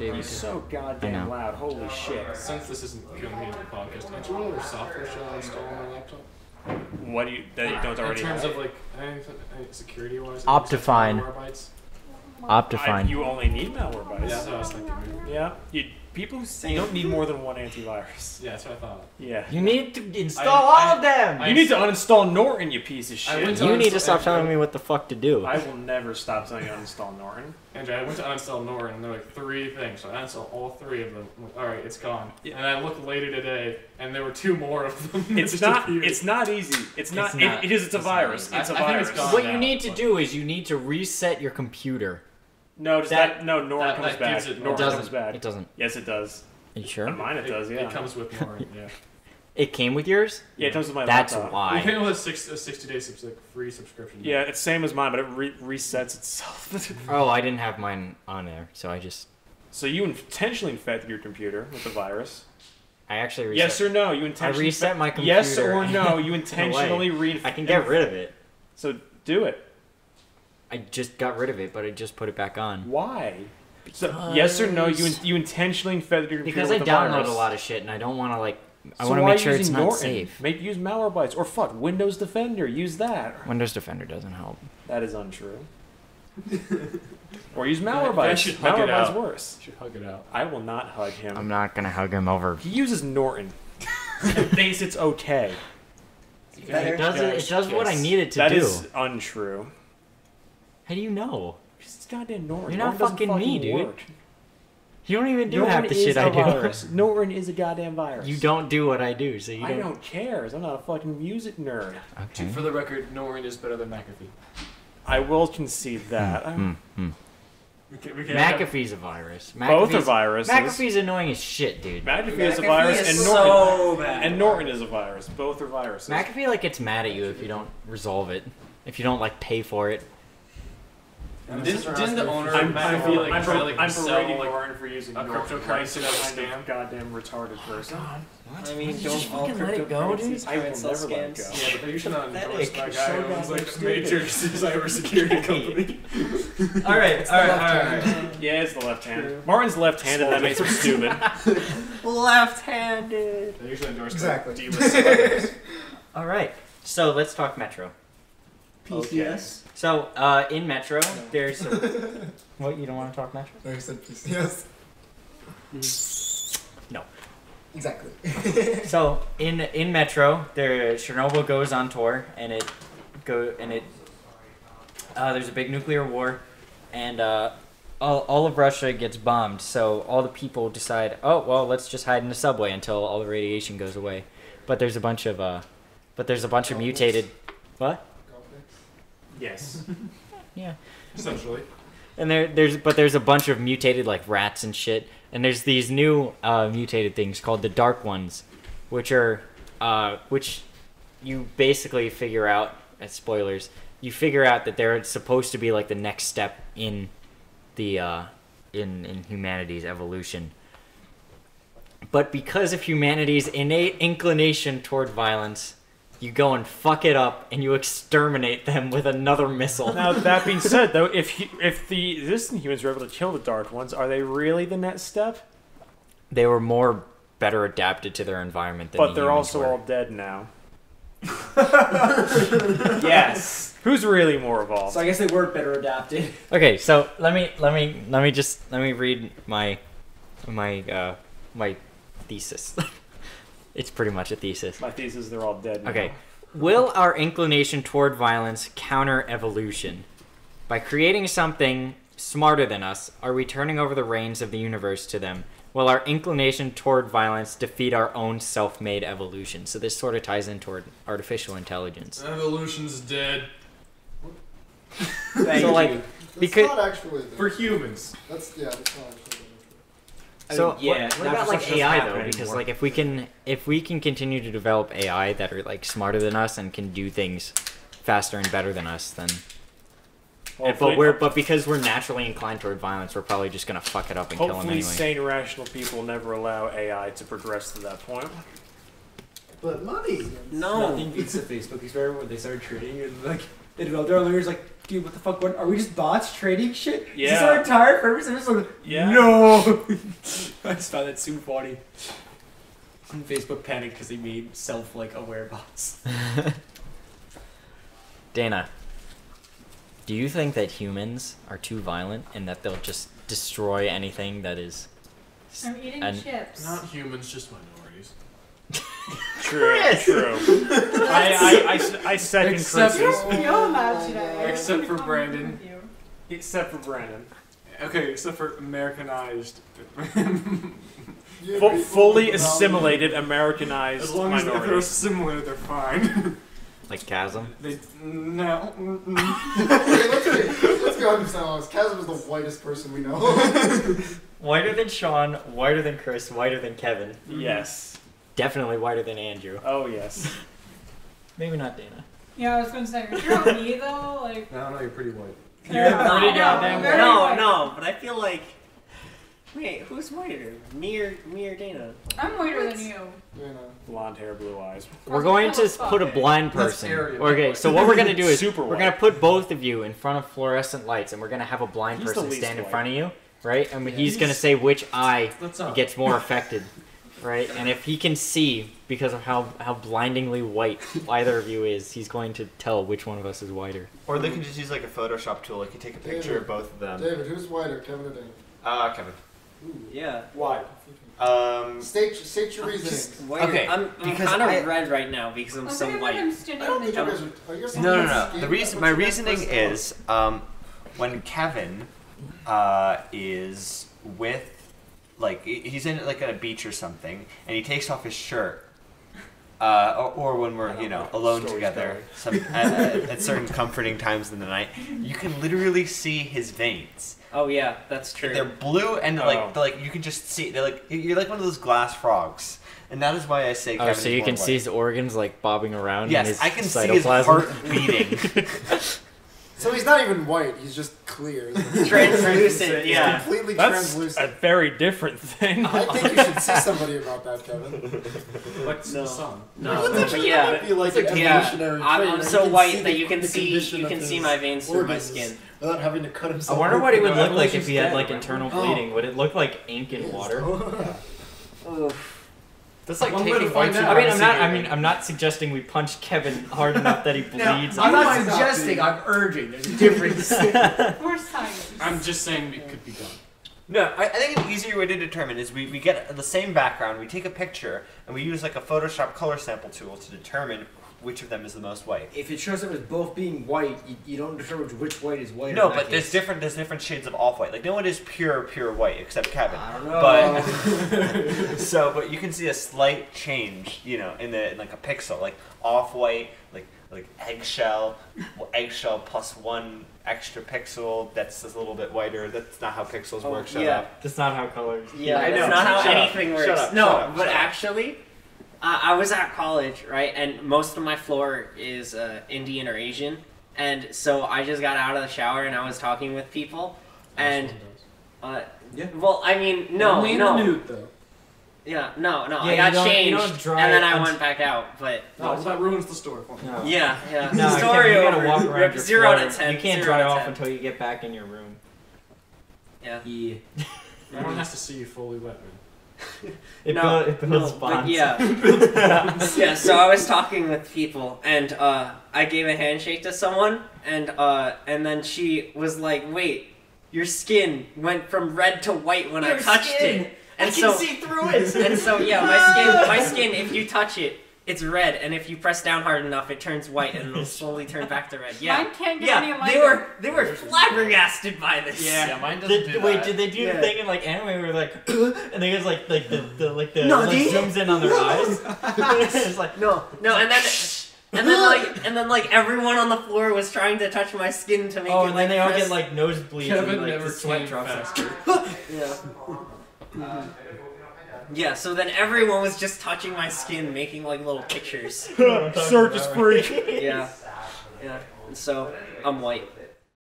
David. He's so goddamn loud. Holy shit. Since this isn't coming into the podcast, do you know other software should I install on my laptop? What do you that you don't already In terms have? of like anything, security wise. Optifine. Bytes. I, Optifine. you only need malware Yeah, that's bytes. I was thinking. Maybe. Yeah. You people say you don't need more than one antivirus. Yeah, that's what I thought. Yeah. You need to install I- all I- of them. I- You need to uninstall Norton, you piece of shit. to you need to stop telling me what the fuck to do. I will never stop telling you to uninstall Norton. Andrew, I went to uninstall Norton, and there were like three things. So I uninstalled all three of them. Like, all right, it's gone. Yeah. And I looked later today, and there were two more of them. It's not. appeared. It's not easy. It's not. It's not- it, it is. It's a it's not virus. easy. It's a I- I think virus. it's gone what now, you need to but- do is you need to reset your computer. No, does That- that, no Norton that- comes that back. gives it- Norton it doesn't. back. It doesn't. Yes, it does. Are you sure? On mine, it, does. Yeah. It comes with Norton. Yeah. It came with yours. yeah, it comes with my That's laptop. You came with a, six, a 60 day subs- free subscription. Yeah, it's same as mine, but it re- resets itself. Oh, I didn't have mine on there, so I just. so you intentionally infected your computer with the virus? I actually reset. Yes or no? You intentionally I reset infe- my Yes or no? You No way. intentionally re. I can get rid of it. So do it. I just got rid of it, but I just put it back on. Why? So, yes or no? You in- you intentionally infected your computer Because I with the download virus. a lot of shit, and I don't want to like. I So want to why make sure it's not Norton? safe. Make use Malwarebytes or fuck Windows Defender. Use that. Windows Defender doesn't help. That is untrue. or use I Malwarebytes. should hug it Malwarebytes out. worse. should hug it out. I will not hug him. I'm not gonna hug him over. He uses Norton. and thinks it's okay. It does it. It does what I Yes. need it to That do. is untrue. How do you know? It's goddamn Norton. You're not Norton doesn't fucking me, dude. work. You don't even do Norton half the shit I do. Virus. Norton is a goddamn virus. You don't do what I do, so you I don't. don't care. I'm not a fucking music nerd. Okay. For the record, Norton is better than McAfee. I will concede that. Hmm, hmm. We can, we can have- McAfee's a virus. Both are McAfee's- viruses. McAfee's annoying as shit, dude. McAfee is a virus, is and so Norton bad. and Norton is a virus. Both are viruses. McAfee like gets mad at you if you don't resolve it. If you don't like pay for it. Didn't, didn't the owner I'm, of I'm, McAfee like I'm, try to I'm like sell berating like Norton for using a Norton. cryptocurrency that was Kind scam? of goddamn retarded oh, person. I mean, Just don't all fucking let it go, dude. I try will and sell never let it go. Yeah, but they're usually not endorsed by a Pathetic. guy So who owns like a major cybersecurity company. All right, It's all the right, all left right. hand. Um, yeah, it's the left hand. Martin's left-handed. That makes him stupid. Left-handed. They usually endorse Exactly. like D-list celebrities. All right. So let's talk Metro. PCS. So uh, in Metro, there's. A... what you don't want to talk Metro? No, you said PCS. No. Exactly. So in in Metro, there Chernobyl goes on tour, and it go and it. Uh, there's a big nuclear war, and uh, all, all of Russia gets bombed. So all the people decide, oh well, let's just hide in the subway until all the radiation goes away. But there's a bunch of uh, but there's a bunch of mutated. What? Yes. Yeah. Essentially. And there, there's, but there's a bunch of mutated like rats and shit. And there's these new uh, mutated things called the Dark Ones, which are, uh, which you basically figure out. As spoilers, you figure out that they're supposed to be like the next step in the uh, in in humanity's evolution. But because of humanity's innate inclination toward violence, you go and fuck it up and you exterminate them with another missile. Now that being said, though, if he, if the existing humans were able to kill the dark ones, are they really the next step? they were more better adapted to their environment than But the they're humans also were. all dead now. Yes. Who's really more evolved? So I guess they were better adapted. Okay, so let me let me let me just let me read my my uh my thesis. it's pretty much a thesis. My thesis: they're all dead. Now. Okay. Will our inclination toward violence counter evolution? By creating something smarter than us, are we turning over the reins of the universe to them? Will our inclination toward violence defeat our own self made evolution? So this sort of ties in toward artificial intelligence. Evolution's dead. Thank So, you. like, That's Because- not actually. For humans. That's yeah. That's not actually. I So mean, yeah, what, what about like AI happen though? Because anymore. like if we can if we can continue to develop AI that are like smarter than us and can do things faster and better than us, then and- Hopefully- but we're but because we're naturally inclined toward violence, we're probably just gonna fuck it up and kill them Hopefully, anyway. sane, rational people never allow AI to progress to that point. But money. No. Nothing beats the Facebook experiment when they started trading and like they developed their own lawyers like dude, what the fuck? What, are we just bots trading shit? Yeah. Is this Yeah. our entire purpose? I'm just like, Yeah. no. I just found that super funny. And Facebook panicked because they made self like aware bots. Dana, do you think that humans are too violent and that they'll just destroy anything that is? s- I'm eating And- chips. Not humans, just minorities. True. Chris! True. I, second Except- You Chris's. don't feel that today. Except for Brandon. Except for Brandon. Okay, except for Americanized. You Fu- fully assimilated, Americanized as long as if they're minorities. similar, they're fine. Like chasm? they no. Okay, let's be, let's be honest now. honest. Chasm is the whitest person we know. Whiter than Sean, whiter than Chris, whiter than Kevin. Yes. Definitely whiter than Andrew. Oh yes. Maybe not Dana. Yeah, I was gonna say, if you're on me though, like. no, no, you're pretty white. You're pretty goddamn very No, white. no, but I feel like. Wait, who's whiter? Me or me or Dana? I'm whiter than you. Dana. Blonde hair, blue eyes. We're going to put a blind person. Okay, so what we're gonna do is Super we're gonna put both of you in front of fluorescent lights, and we're gonna have a blind He's person least stand in front of you, right? And Yeah, he's gonna say which eye gets more affected, right? And if he can see because of how how blindingly white either of you is, he's going to tell which one of us is whiter. Or they can just use like a Photoshop tool. Like you take a picture of both of them. David, who's whiter, Kevin or Dana? Uh, Kevin. Yeah. Why? Um, State, state your I'm reasoning. Okay, I'm, I'm because kind of I- red right now because I'm I so think like I'm white. I don't think you're, Are you no, no, no. The reason, my what you guys reasoning is, um, when Kevin, uh, is with, like, he's in like at a beach or something, and he takes off his shirt. Uh, or, or when we're, you know, alone together, some, at, at- at certain comforting times in the night, you can literally see his veins. Oh yeah, that's true. They're blue and like Oh. they're like you can just see. They're like you're like one of those glass frogs, and that is why I say. Oh, so is you can white. see his organs like bobbing around in Yes, his I can see his heart beating. So he's not even white. He's just clear. He's Translucent, yeah. completely That's a very different thing. I think you should see somebody about that, Kevin. What's No. the sun? No, That's but actually- yeah, that might be like an yeah. evolutionary I'm, I'm so white that you can see you can see my veins through my skin. Without having to cut I wonder what it would look like if he had like internal bleeding. Would it look like ink in Yes. water? Oof. That's like One way taking to find white. out. I mean, I'm not. I mean, I'm not suggesting we punch Kevin hard enough that he bleeds. I'm might not not suggesting, be. I'm urging. There's a difference. We're science. I'm just saying it could be done. no, I, I think an easier way to determine is we, we get the same background, we take a picture, and we use like a Photoshop color sample tool to determine which of them is the most white. if it shows up as both being white, you, you don't determine which white is white. No, in that but there's case. different there's different shades of off white. Like no one is pure pure white except Kevin. I don't know. But so, but you can see a slight change, you know, in the in like a pixel, like off white, like like eggshell, eggshell plus one extra pixel. That's just a little bit whiter. That's not how pixels Oh, work. Shut yeah. up. That's not how colors. Yeah, I that's know. not how Shut up. anything works. Shut up, no, shut up, but shut up. actually, uh, I was at college, right, and most of my floor is uh, Indian or Asian, and so I just got out of the shower and I was talking with people, and uh, Yeah. well, I mean, no, Only in no, the nude, though. yeah, no, no, Yeah, I got you don't- you changed, and then I went back out, but No, that ruins the story for me. No. yeah, yeah, No, story Kevin, you gotta walk around Rip your zero floor. to ten. You can't zero dry off until you get back in your room. Yeah. Yeah. Everyone has to see you fully wet, man. It, No, build, it builds no, but bonds. yeah. yeah, so I was talking with people, and uh, I gave a handshake to someone, and uh, and then she was like, "Wait, your skin went from red to white when I touched skin! it." And I so, can see through it. and so, yeah, my skin, my skin. If you touch it, it's red, and if you press down hard enough, it turns white, and it'll slowly turn back to red. Yeah, Mine can't get any yeah. of my They were they were flabbergasted by this. Yeah. yeah mine Did, wait, did they do Yeah. the thing in like anime where we're like, and they guys like like the, the like the No, like, they- zooms in on their eyes. it's like No, no, and then. And then like, and then like everyone on the floor was trying to touch my skin to make oh, it and like then they all press- get like nosebleeds Kevin and like never the sweat came drops. faster. Yeah. Mm-hmm. Yeah, so then everyone was just touching my skin, making like little pictures. Circus freak. Yeah. Yeah. So I'm white.